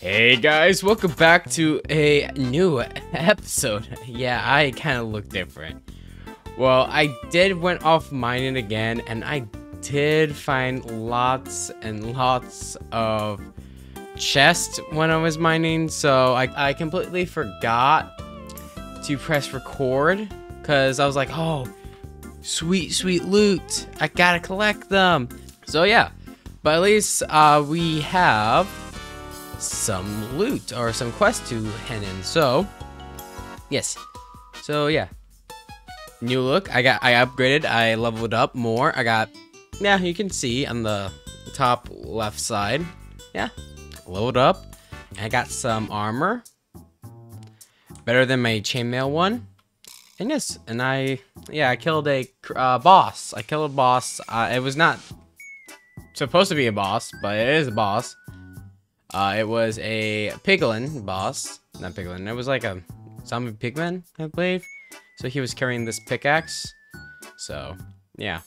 Hey guys, welcome back to a new episode. Yeah, I kind of look different. Well, I did went off mining again, and I did find lots and lots of chests when I was mining, so I, I completely forgot to press record, because I was like, oh, sweet, sweet loot. I gotta collect them. So yeah, but at least uh, we have some loot or some quest to hand in. So, yes. So yeah, new look. I got I upgraded. I leveled up more. I got yeah. You can see on the top left side. Yeah, leveled up. I got some armor. Better than my chainmail one. And yes, and I yeah I killed a uh, boss. I killed a boss. Uh, it was not supposed to be a boss, but it is a boss. Uh, it was a piglin boss. Not piglin. It was like a zombie pigman, I believe. So he was carrying this pickaxe. So, yeah.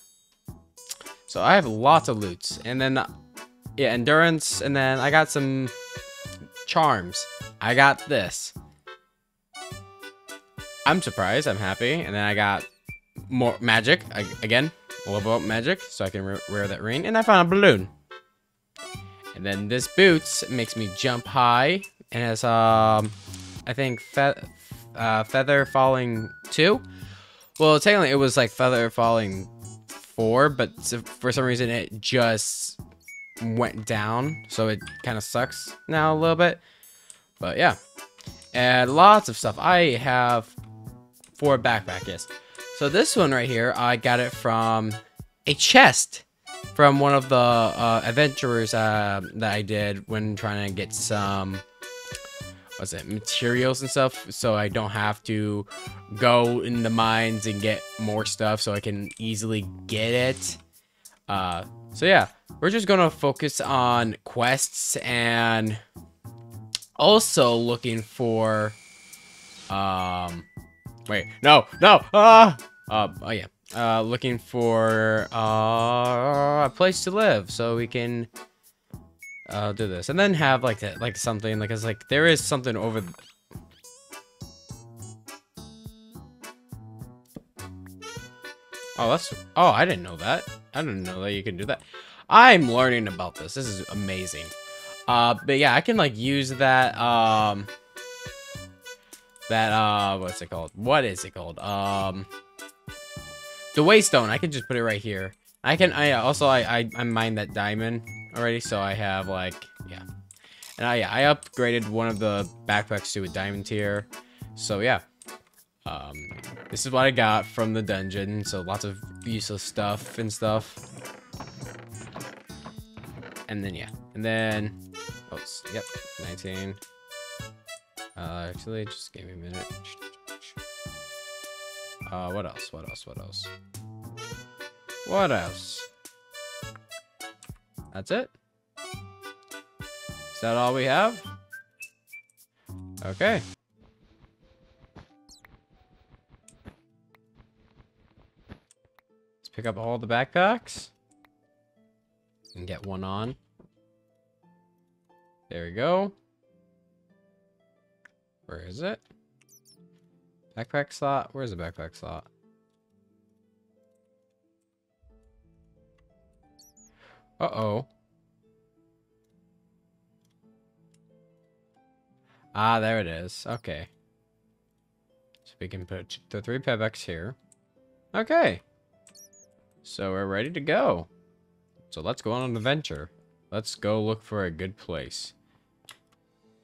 So I have lots of loots. And then, yeah, endurance. And then I got some charms. I got this. I'm surprised. I'm happy. And then I got more magic. I, again, level up magic. So I can wear that ring. And I found a balloon. And then this boots makes me jump high and has um I think fe uh, feather falling 2. Well, technically it was like feather falling 4, but for some reason it just went down, so it kind of sucks now a little bit. But yeah. And lots of stuff. I have four backpack, yes. So this one right here, I got it from a chest from one of the uh, adventurers uh, that I did when trying to get some what's it materials and stuff so I don't have to go in the mines and get more stuff so I can easily get it. Uh, so yeah we're just gonna focus on quests and also looking for um wait no no ah uh, oh yeah uh, looking for uh, a place to live so we can uh, do this. And then have like that like something like it's like there is something over oh that's oh I didn't know that. I didn't know that you can do that. I'm learning about this. This is amazing. Uh but yeah I can like use that um that uh what's it called? What is it called? Um the waystone, I can just put it right here. I can, I also, I, I, I mined that diamond already, so I have like, yeah. And I, I upgraded one of the backpacks to a diamond tier. So yeah. Um, this is what I got from the dungeon. So lots of useless stuff and stuff. And then, yeah. And then, oh, yep, 19. Uh, actually, just give me a minute. Uh, what else? What else? What else? What else? That's it? Is that all we have? Okay. Let's pick up all the backpacks. And get one on. There we go. Where is it? Backpack slot? Where's the backpack slot? Uh-oh. Ah, there it is. Okay. So we can put the three backpacks here. Okay. So we're ready to go. So let's go on an adventure. Let's go look for a good place.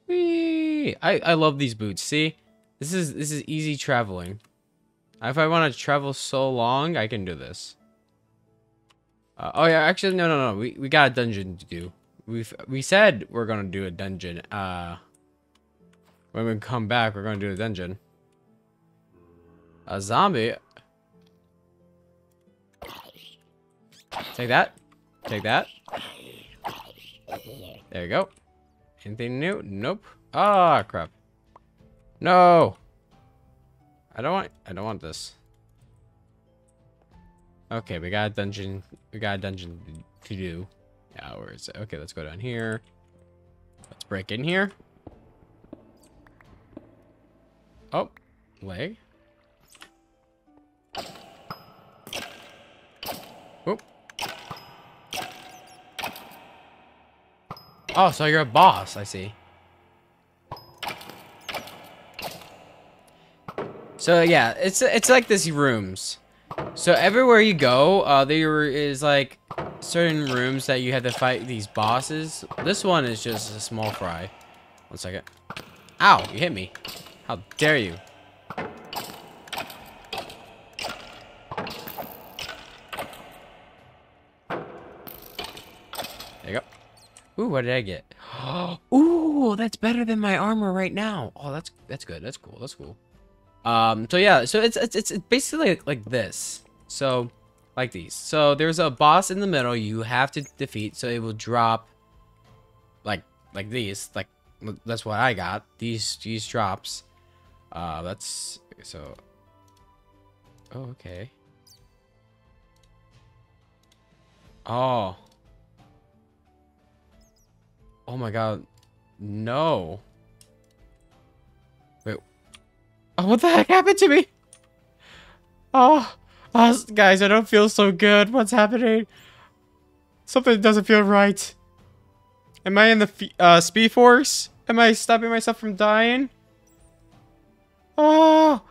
Whee! I, I love these boots. See? This is this is easy traveling. If I want to travel so long, I can do this. Uh, oh yeah, actually no no no. We we got a dungeon to do. We we said we're gonna do a dungeon. Uh, when we come back, we're gonna do a dungeon. A zombie. Take that. Take that. There you go. Anything new? Nope. Ah, oh, crap. No! I don't want- I don't want this. Okay, we got a dungeon- we got a dungeon to do. Yeah, where is it? Okay, let's go down here. Let's break in here. Oh, leg. Whoop. Oh, so you're a boss, I see. So yeah, it's it's like this rooms. So everywhere you go, uh, there is like certain rooms that you have to fight these bosses. This one is just a small fry. One second. Ow, you hit me. How dare you? There you go. Ooh, what did I get? Ooh, that's better than my armor right now. Oh, that's that's good. That's cool. That's cool. Um, so yeah, so it's it's it's basically like, like this. So like these. So there's a boss in the middle you have to defeat. So it will drop like like these. Like that's what I got. These these drops. Uh, that's so. Oh, okay. Oh. Oh my god. No. Oh, what the heck happened to me? Oh. oh, guys, I don't feel so good. What's happening? Something doesn't feel right. Am I in the uh, Speed Force? Am I stopping myself from dying? Oh,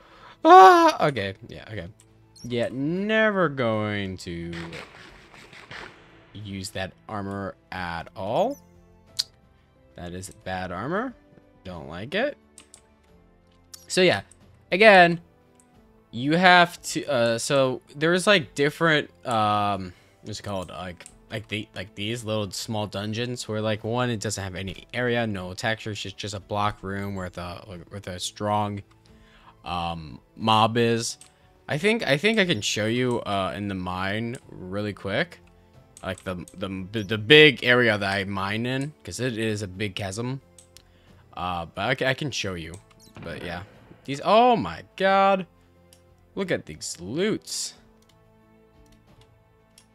ah. Okay, yeah, okay. Yeah, never going to use that armor at all. That is bad armor. Don't like it. So yeah, again, you have to, uh, so there's like different, um, what's it called? Like, like the, like these little small dungeons where like one, it doesn't have any area, no texture. It's just, just a block room with a, with a strong um, mob is. I think I think I can show you uh, in the mine really quick, like the the the big area that I mine in, because it is a big chasm. Uh, but I, I can show you. But yeah, these. Oh my god, look at these loots.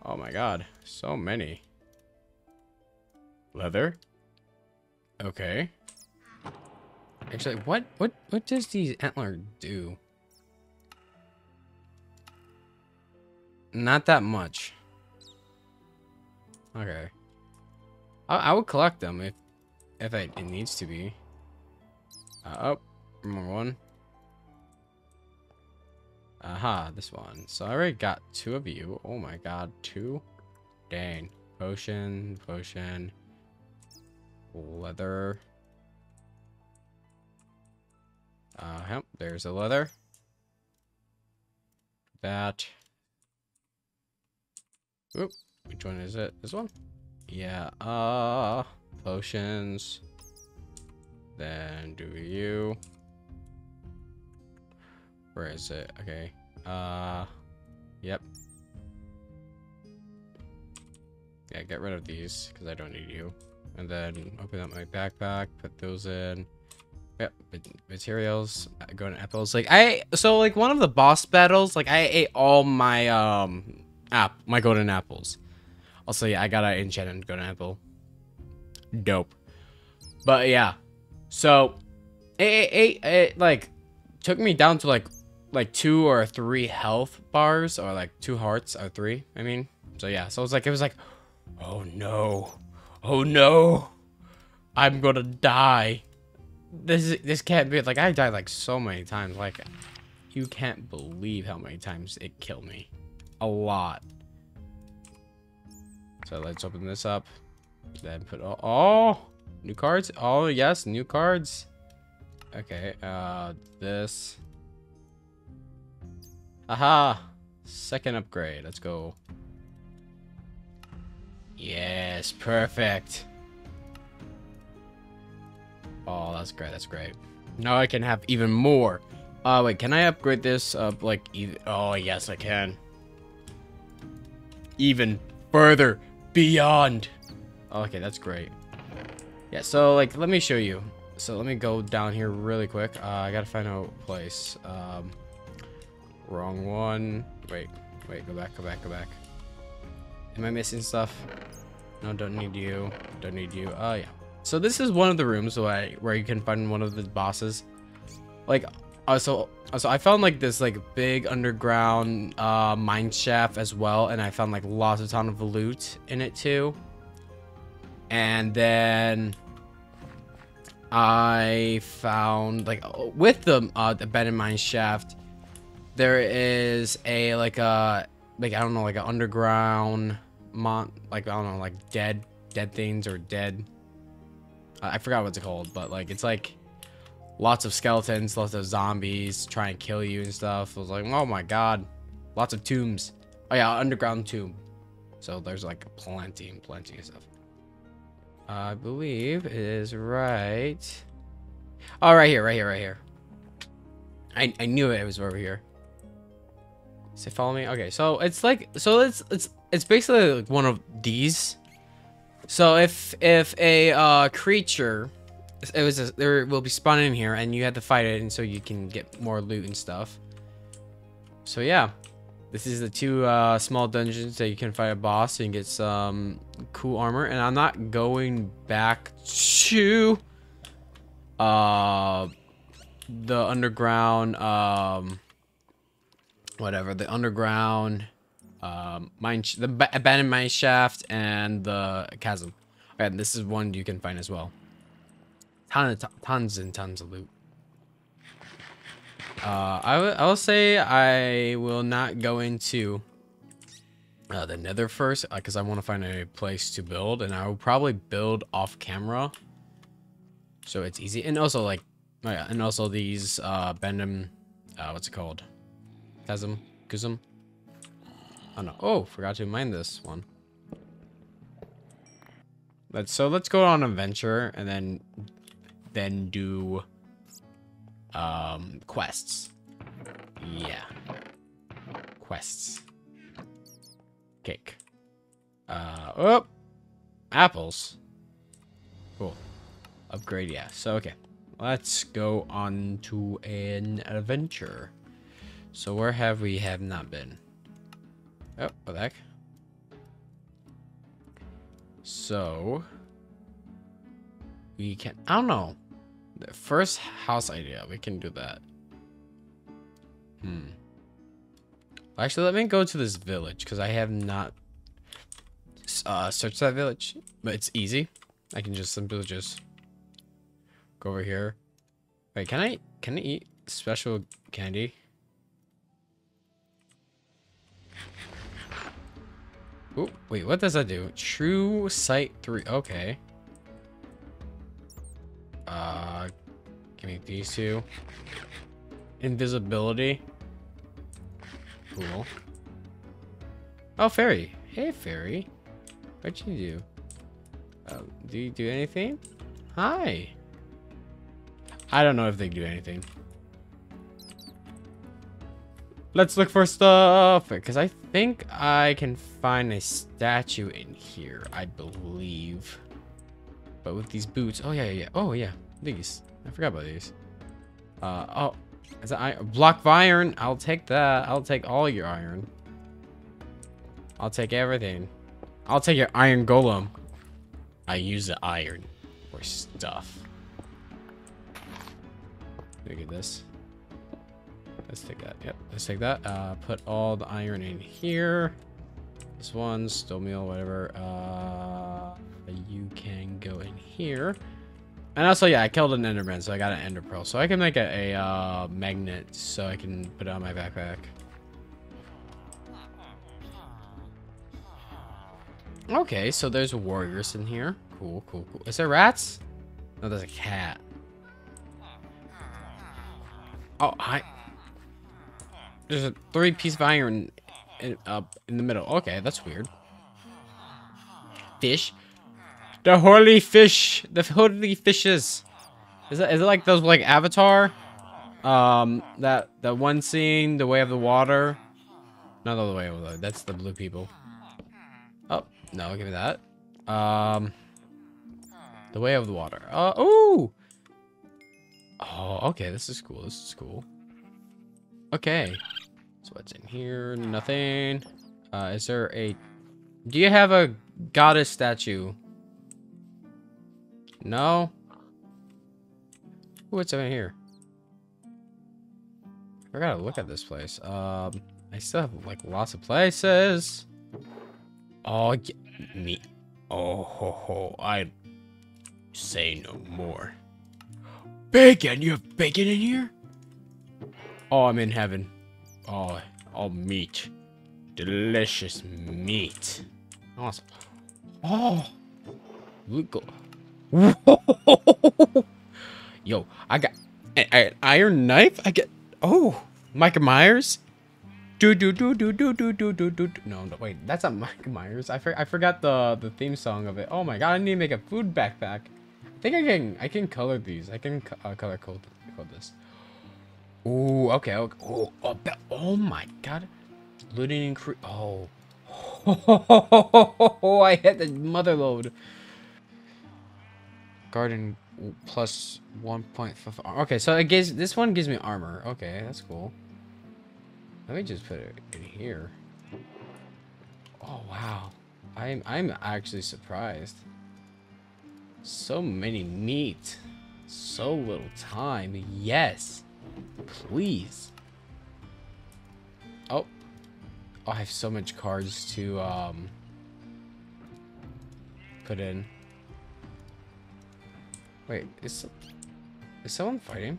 Oh my god, so many. Leather. Okay. Actually, what what what does these antler do? Not that much. Okay. I, I would collect them if if it, it needs to be. Uh, oh, more one. Aha, this one. So I already got two of you. Oh my god, two? Dang. Potion, potion, leather. Uh, yep, there's a leather. That. Oop, which one is it? This one? Yeah, uh, potions. Then do you. Where is it? Okay. Uh, yep. Yeah, get rid of these because I don't need you. And then open up my backpack, put those in. Yep, materials, uh, to apples. Like I, so like one of the boss battles, like I ate all my um app, my golden apples. Also, yeah, I got an enchanted golden apple. Dope. But yeah, so it, it, it, it like took me down to like like two or three health bars or like two hearts or three. I mean, so yeah, so it was like it was like, oh no, oh no, I'm gonna die this is, this can't be like I died like so many times. Like you can't believe how many times it killed me. A lot. So let's open this up. Then put oh, oh new cards. Oh yes, new cards. Okay, uh this. Aha! Second upgrade. Let's go. Yes, perfect. Oh, that's great. That's great. Now I can have even more. Uh, wait, can I upgrade this up like even? Oh, yes, I can. Even further beyond. Okay, that's great. Yeah, so like, let me show you. So let me go down here really quick. Uh, I gotta find a place. Um, wrong one. Wait, wait, go back, go back, go back. Am I missing stuff? No, don't need you. Don't need you. Oh, yeah. So this is one of the rooms where I, where you can find one of the bosses. Like, uh, so so I found like this like big underground uh, mine shaft as well, and I found like lots of ton of loot in it too. And then I found like with the uh, the abandoned mine shaft, there is a like a like I don't know like an underground mon like I don't know like dead dead things or dead. I forgot what's it called, but like it's like lots of skeletons, lots of zombies try and kill you and stuff. I was like, oh my god, lots of tombs. Oh yeah, underground tomb. So there's like plenty and plenty of stuff. Uh, I believe it is right. Oh, right here, right here, right here. I, I knew it was over here. Say follow me. Okay, so it's like so it's it's it's basically like one of these. So if if a uh, creature it was a, there will be spawning in here and you have to fight it and so you can get more loot and stuff so yeah this is the two uh, small dungeons that you can fight a boss and get some cool armor and i'm not going back to uh the underground um whatever the underground um mine the abandoned mine shaft and the chasm. And this is one you can find as well. Tons, tons and tons of loot. Uh, I, I will say I will not go into uh, the nether first because uh, I want to find a place to build and I will probably build off camera. So it's easy. And also like oh yeah and also these uh bendum uh what's it called chasm Kuzum oh no oh forgot to mine this one Let's so let's go on an adventure and then then do um, quests. Yeah. Quests. Cake. Uh, oh! Apples. Cool. Upgrade, yeah. So, okay. Let's go on to an adventure. So, where have we have not been? Oh, what the heck? So, we can... I don't know. The first house idea, we can do that. Hmm. Actually, let me go to this village because I have not uh, searched that village, but it's easy. I can just simply just go over here. Wait, can I can I eat special candy? Oh, wait, what does that do? True sight three. Okay. Uh, give me these two. Invisibility. Cool. Oh, fairy. Hey, fairy. What'd you do? Uh, do you do anything? Hi. I don't know if they do anything. Let's look for stuff, because I think I can find a statue in here, I believe. But with these boots, oh yeah, yeah, yeah. Oh yeah, these. I forgot about these. Uh, oh, is that iron? block of iron? I'll take that. I'll take all your iron. I'll take everything. I'll take your iron golem. I use the iron for stuff. Look at this. Let's take that. Yep, let's take that. Uh, put all the iron in here. This one, stone meal, whatever. Uh, you can go in here. And also, yeah, I killed an enderman, so I got an ender pearl. So I can make a, a uh, magnet so I can put it on my backpack. Okay, so there's warriors in here. Cool, cool, cool. Is there rats? No, there's a cat. Oh, I... There's a three piece of iron in, up in the middle. Okay, that's weird. Fish. The holy fish. The holy fishes. Is it, is it like those like Avatar? Um, that that one scene, the way of the water. Not the way of the that's the blue people. Oh no, give me that. Um, the way of the water. Uh oh. Oh, okay. This is cool. This is cool. Okay. What's in here? Nothing. Uh, is there a? Do you have a goddess statue No. What's in here? I gotta look at this place. Um, I still have like lots of places. Oh, me. Oh, ho, ho. I say no more. Bacon! You have bacon in here? Oh, I'm in heaven. Oh, oh, meat. Delicious meat. Awesome. Oh, look. Yo, I got an iron knife. I get. Oh, Michael Myers. Do do do do do do do do do. No, no, wait, that's not Michael Myers. I for, I forgot the the theme song of it. Oh my god, I need to make a food backpack. I think I can I can color these. I can uh, color code code this. Ooh, okay, okay. Oh, oh, oh my god. Looting increase. Oh. Oh, I hit the mother load. Garden plus 1.5. Okay, so it gives this one gives me armor. Okay, that's cool. Let me just put it in here. Oh wow. I'm I'm actually surprised. So many meat. So little time. Yes. Please. Oh. oh. I have so much cards to um put in. Wait, is is someone fighting?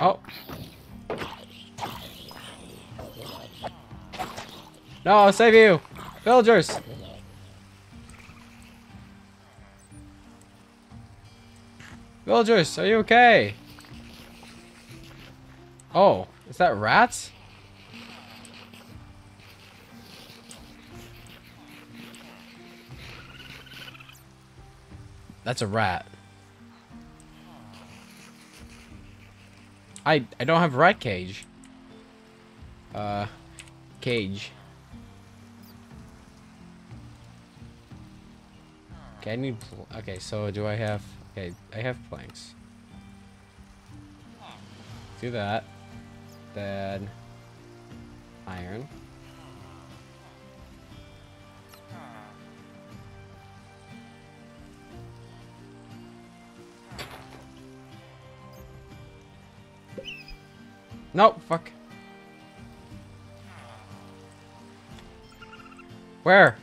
Oh. No, I'll save you! Villagers! Villagers, are you okay? Oh, is that rats? That's a rat. I I don't have rat cage. Uh, cage. Okay, I need. Okay, so do I have? Okay, I have planks. Do that. Then iron. Nope, fuck. Where?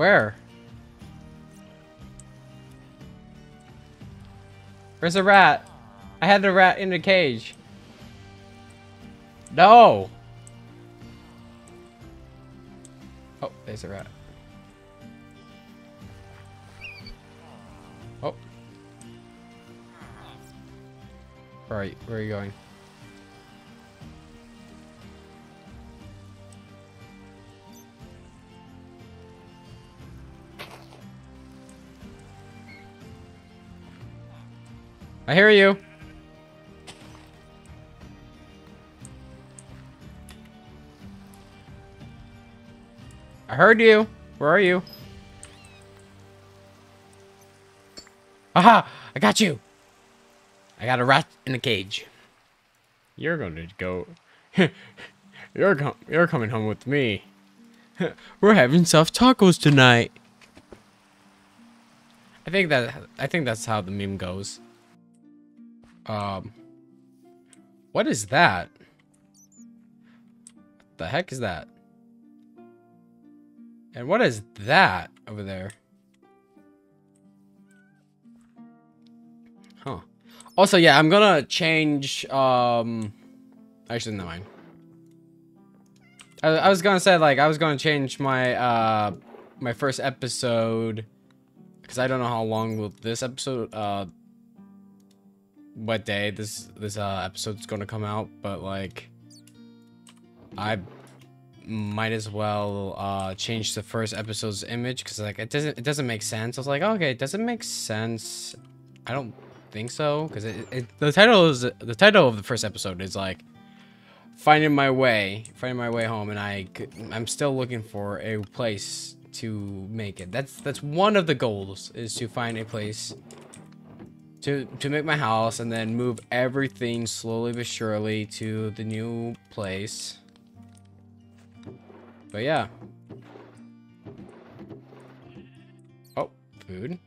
Where? Where's the rat? I had the rat in the cage. No! Oh, there's a rat. Oh. Alright, where are you going? I hear you. I heard you. Where are you? Aha! I got you! I got a rat in a cage. You're going to go... you're, com you're coming home with me. We're having soft tacos tonight. I think that I think that's how the meme goes. Um, what is that? What the heck is that? And what is that over there? Huh. Also, yeah, I'm gonna change, um... Actually, never mind. I, I was gonna say, like, I was gonna change my, uh... My first episode... Because I don't know how long will this episode, uh what day this this uh, episode's gonna come out, but like I might as well uh, change the first episode's image because like it doesn't it doesn't make sense. I was like, okay, it make sense? I don't think so because the title is the title of the first episode is like finding my way, finding my way home, and I I'm still looking for a place to make it. That's that's one of the goals is to find a place to to make my house and then move everything slowly but surely to the new place But yeah. Oh, food.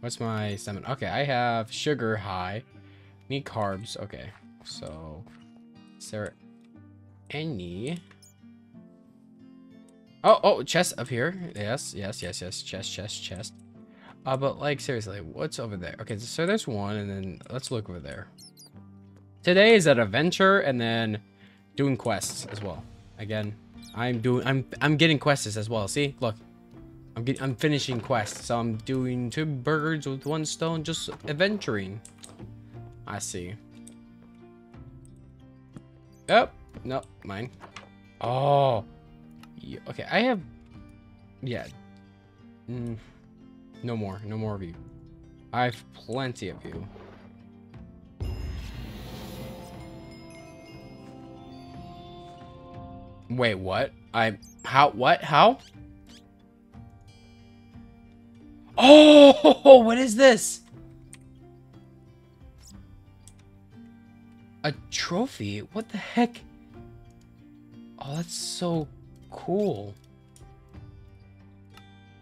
What's my seven? Okay, I have sugar high. Need carbs. Okay, so is there any? Oh, oh, chest up here. Yes, yes, yes, yes. Chest, chest, chest. Uh, but like seriously, what's over there? Okay, so there's one, and then let's look over there. Today is an adventure, and then doing quests as well. Again, I'm doing, I'm, I'm getting quests as well. See, look, I'm getting, I'm finishing quests. So I'm doing two birds with one stone, just adventuring. I see. Oh, no, mine. Oh, yeah, okay. I have, yeah. Mm, no more, no more of you. I have plenty of you. Wait, what? I, how, what, how? Oh, what is this? A trophy? What the heck? Oh, that's so cool.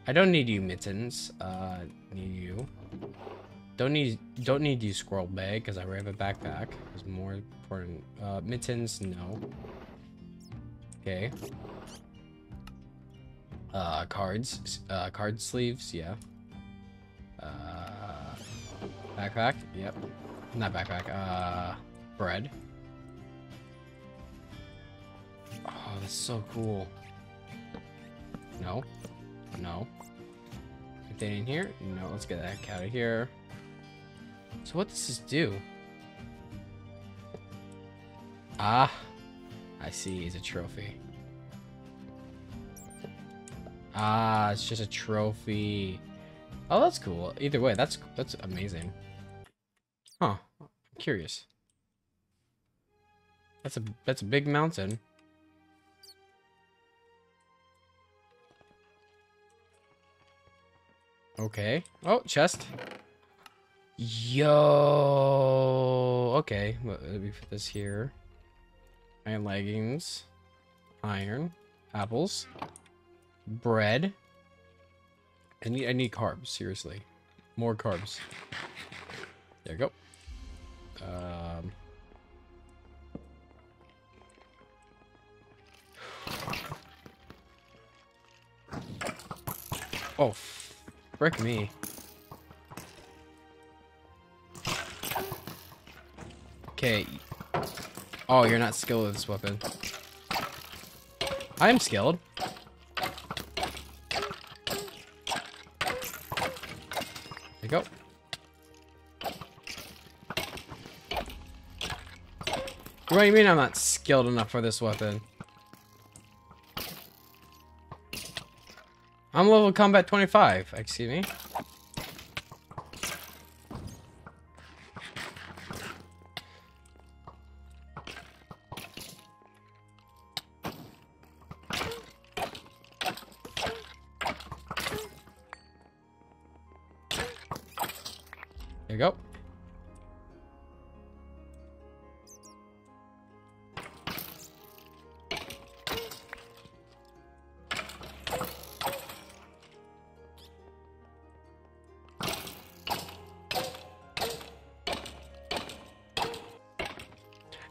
I don't need you, Mittens. Uh, need you. Don't need don't need you, Squirrel Bag, because I have a backpack. It's more important. Uh, Mittens, no. Okay. Uh, cards. Uh, card sleeves, yeah. Uh, backpack. Yep. Not backpack. Uh, bread. Oh, that's so cool. No. No. Anything in here? No, let's get that out of here. So what does this do? Ah. I see. It's a trophy. Ah, it's just a trophy. Oh, that's cool. Either way, that's that's amazing. Huh. I'm curious. That's a that's a big mountain. Okay. Oh, chest. Yo. Okay. Let me put this here. Iron leggings. Iron. Apples. Bread. I need I need carbs, seriously. More carbs. There you go. Um Oh, frick me. Okay. Oh, you're not skilled with this weapon. I am skilled. There you go. What do you mean I'm not skilled enough for this weapon? I'm level combat 25, excuse me.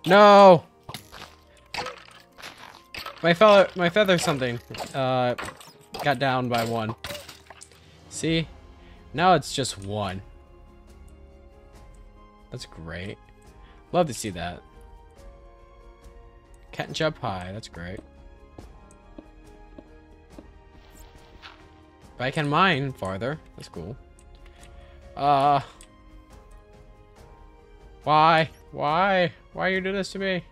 No! My feather, my feather something, uh, got down by one. See? Now it's just one. That's great. Love to see that. Cat and jump high. That's great. But I can mine farther. That's cool. Uh. Why? Why? Why you do this to me?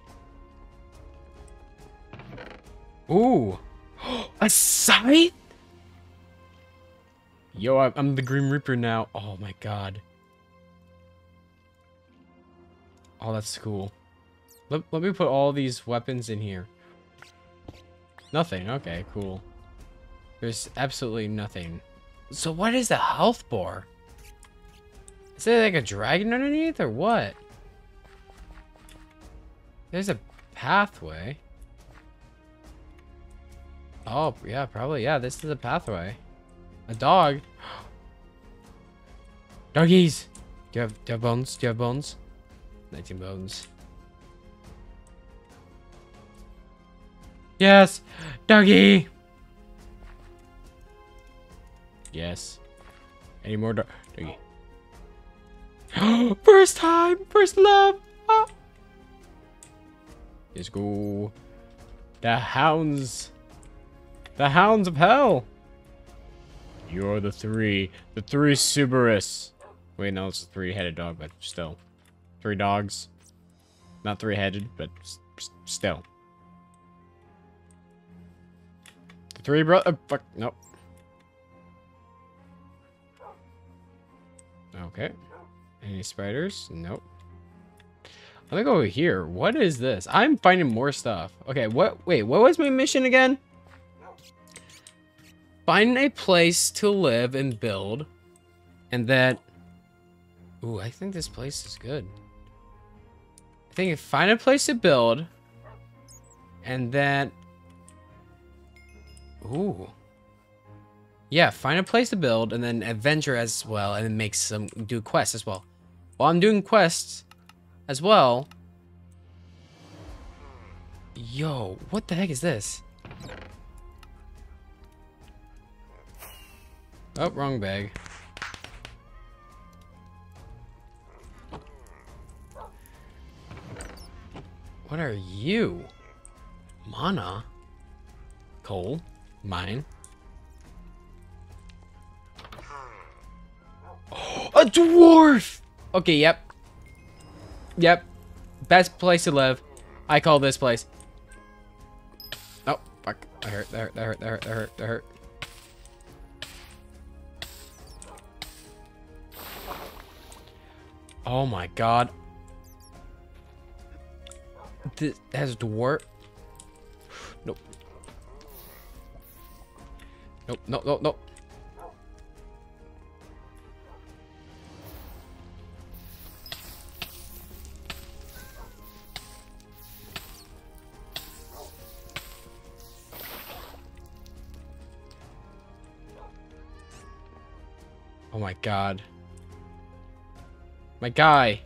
Ooh. A scythe? Yo, I'm the Grim Reaper now. Oh my god. Oh, that's cool. Let, let me put all these weapons in here. Nothing. Okay, cool. There's absolutely nothing. So what is the health bar? Is there like a dragon underneath or what? There's a pathway. Oh, yeah, probably. Yeah, this is a pathway. A dog. Doggies! Do you have, do you have bones? Do you have bones? 19 bones. Yes! Doggy! Yes. Any more do doggy? first time! First love! Ah. Let's go. The hounds. The hounds of hell. You're the three. The three Cerberus. Wait, no, it's a three-headed dog, but still. Three dogs. Not three-headed, but still. The three bro- uh, fuck, nope. Okay. Any spiders? Nope. Let me go over here. What is this? I'm finding more stuff. Okay, what? Wait, what was my mission again? Find a place to live and build. And that... Ooh, I think this place is good. I think find a place to build. And then... Ooh. Yeah, find a place to build and then adventure as well and then make some do quests as well. While I'm doing quests as well. Yo, what the heck is this? Oh, wrong bag. What are you? Mana? Coal? Mine? a dwarf! Okay, yep. Yep. Best place to live. I call this place. Oh, fuck. That hurt, that hurt, that hurt, that hurt, that hurt, that hurt. Oh my god. This has dwarf. Nope. Nope, no, no, no. My god. My guy.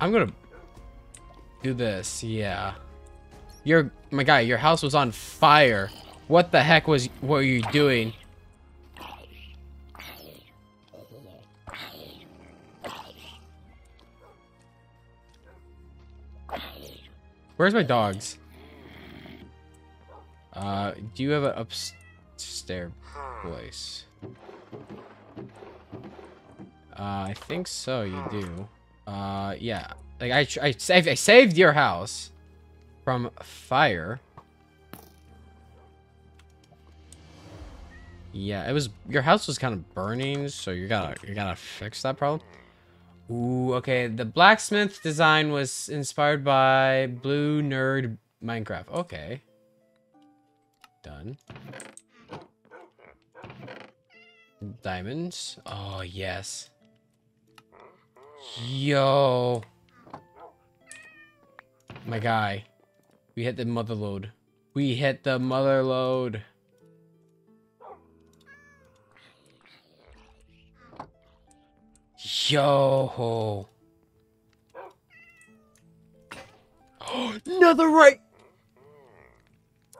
I'm gonna do this, yeah. Your my guy, your house was on fire. What the heck was what were you doing? Where's my dogs? Uh, do you have an upstairs place? Uh, I think so, you do. Uh, yeah. Like, I, I, saved, I saved your house from fire. Yeah, it was, your house was kind of burning, so you gotta, you gotta fix that problem. Ooh, okay. The blacksmith design was inspired by Blue Nerd Minecraft. Okay. Done. Diamonds. Oh, yes. Yo. My guy. We hit the mother load. We hit the mother load. Yo. Netherite.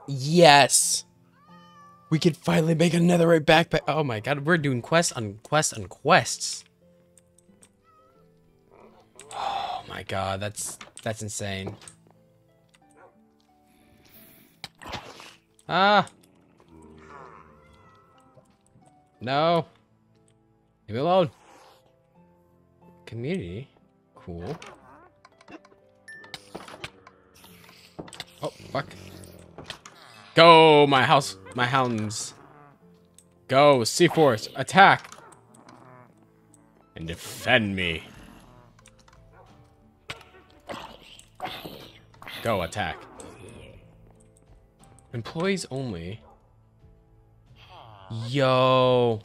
Yes. We could finally make a netherite backpack. Oh my god, we're doing quests on quests on quests. Oh my god, that's that's insane. Ah. No. Leave me alone. Community. Cool. Oh, fuck. Go, my house, my hounds. Go, C4, attack. And defend me. Go, attack. Employees only. Yo.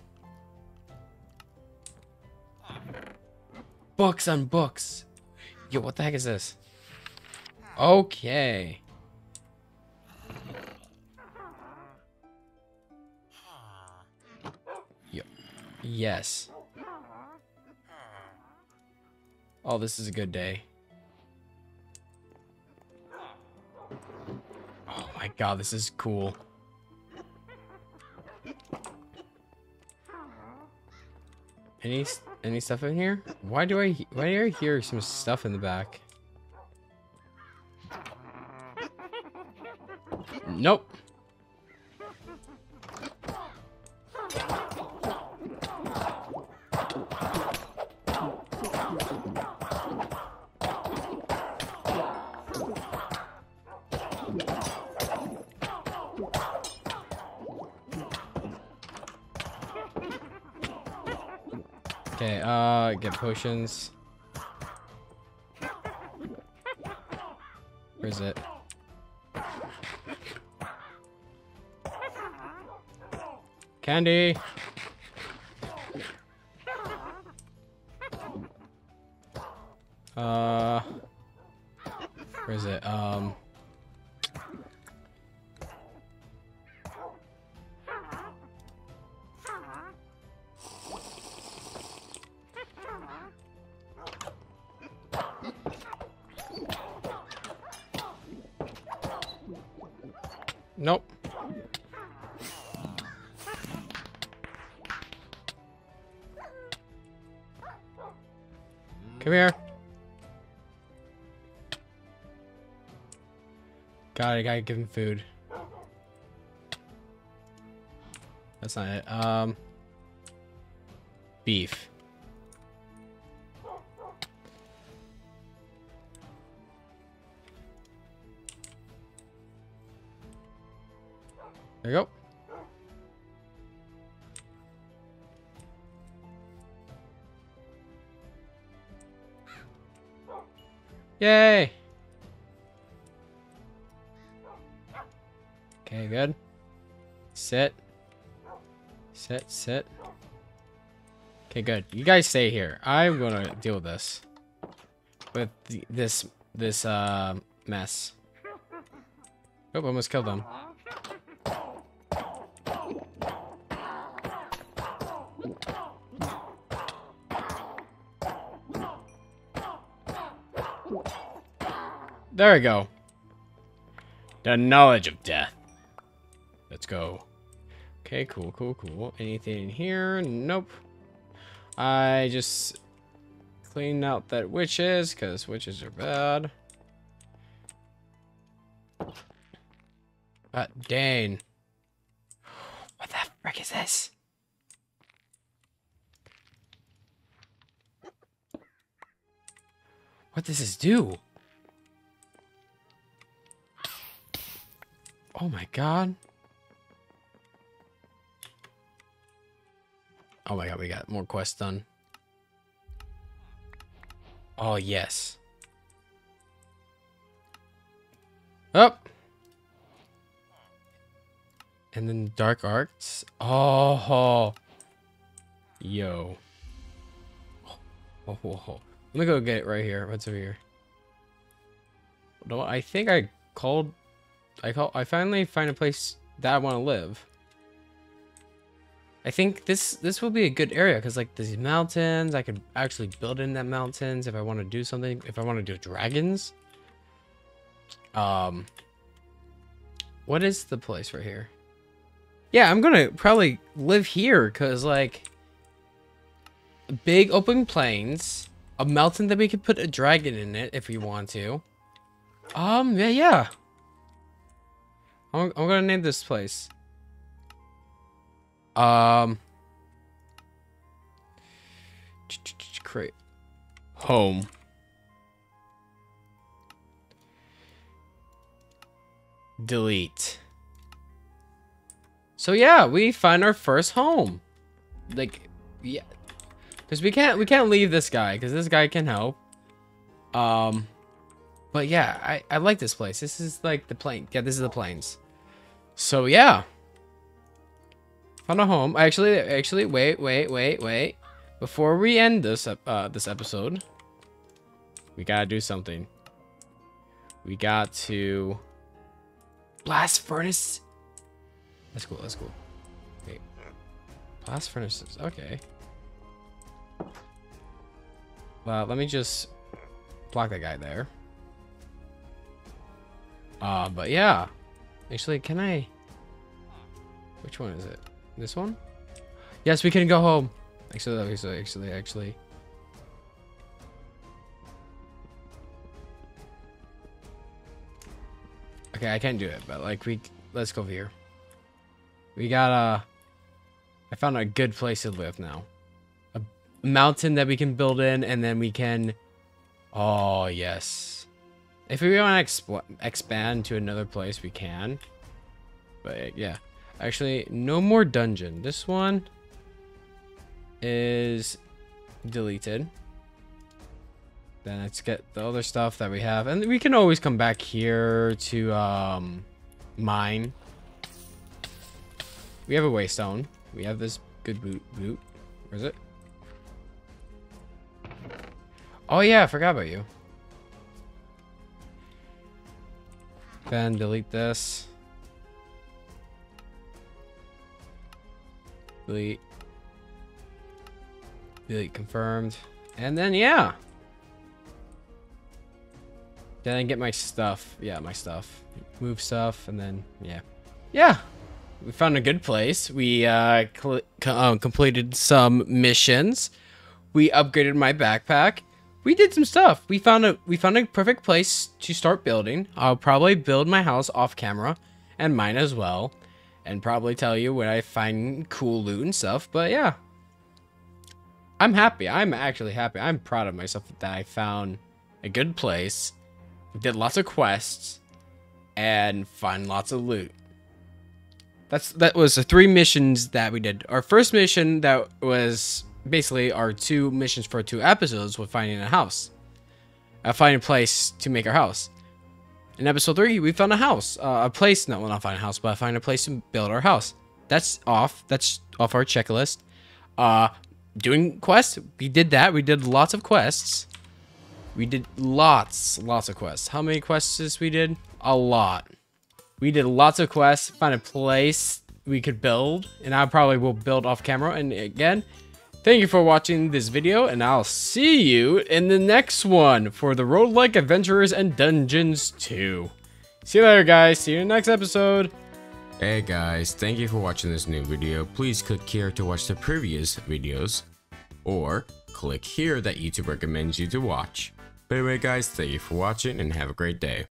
books on books. Yo, what the heck is this? Okay. Yes. Oh, this is a good day. Oh my god, this is cool. Any any stuff in here? Why do I why do I hear some stuff in the back? Nope. Okay, uh, get potions. Where is it? Candy! I gotta give him food. That's not it. Um, beef. There you go. Yay! Okay, good. Sit. Sit, sit. Okay, good. You guys stay here. I'm gonna deal with this. With the, this, this, uh, mess. Oh, almost killed them. There we go. The knowledge of death. Go. Okay, cool, cool, cool. Anything in here? Nope. I just cleaned out that witches, because witches are bad. But dang. What the frick is this? What does this do? Oh my god. Oh my god, we got more quests done. Oh, yes. Up. Oh. And then Dark Arts. Oh. Yo. Oh, oh, oh. Let me go get it right here. What's over here? No, I think I called I call I finally find a place that I want to live. I think this this will be a good area because like these mountains, I could actually build in that mountains if I want to do something. If I want to do dragons. Um. What is the place right here? Yeah, I'm gonna probably live here because like big open plains, a mountain that we could put a dragon in it if we want to. Um, yeah, yeah. I'm, I'm gonna name this place. Um. Create. Home. Delete. So yeah, we find our first home. Like, yeah. Because we can't, we can't leave this guy, because this guy can help. Um. But yeah, I, I like this place. This is like the plain. Yeah, this is the plains. So yeah. Found a home. Actually, actually, wait, wait, wait, wait. before we end this uh, this episode, we gotta do something. We got to blast furnace. That's cool. That's cool. Wait, blast furnaces. Okay. Well, let me just block that guy there. Uh, but yeah. Actually, can I? Which one is it? This one? Yes, we can go home. Actually, actually, actually, actually. Okay, I can't do it, but like we, let's go over here. We got a, I found a good place to live now. A mountain that we can build in, and then we can, oh yes. If we want to expand to another place, we can. But yeah, actually, no more dungeon. This one, is deleted. Then let's get the other stuff that we have. And we can always come back here to um, mine. We have a waystone. We have this good boot. boot. Where is it? Oh yeah, I forgot about you. Then delete this. Delete. Delete confirmed. And then, yeah. Then I get my stuff. Yeah, my stuff. Move stuff, and then, yeah. Yeah. We found a good place. We uh, um, completed some missions. We upgraded my backpack. We did some stuff. We found a we found a perfect place to start building. I'll probably build my house off camera and mine as well. And probably tell you when I find cool loot and stuff. But yeah, I'm happy. I'm actually happy. I'm proud of myself that I found a good place, did lots of quests, and find lots of loot. That's that was the three missions that we did. Our first mission that was basically our two missions for two episodes was finding a house, uh, finding a place to make our house. In episode three, we found a house, uh, a place. No, well, not find a house, but find a place to build our house. That's off. That's off our checklist. Uh, doing quests. We did that. We did lots of quests. We did lots, lots of quests. How many quests we did? A lot. We did lots of quests, find a place we could build, and I probably will build off camera. And again, thank you for watching this video, and I'll see you in the next one for the Roguelike Adventurers and Dungeons 2. See you later, guys. See you in the next episode. Hey guys, thank you for watching this new video. Please click here to watch the previous videos, or click here that YouTube recommends you to watch. But anyway guys, thank you for watching and have a great day.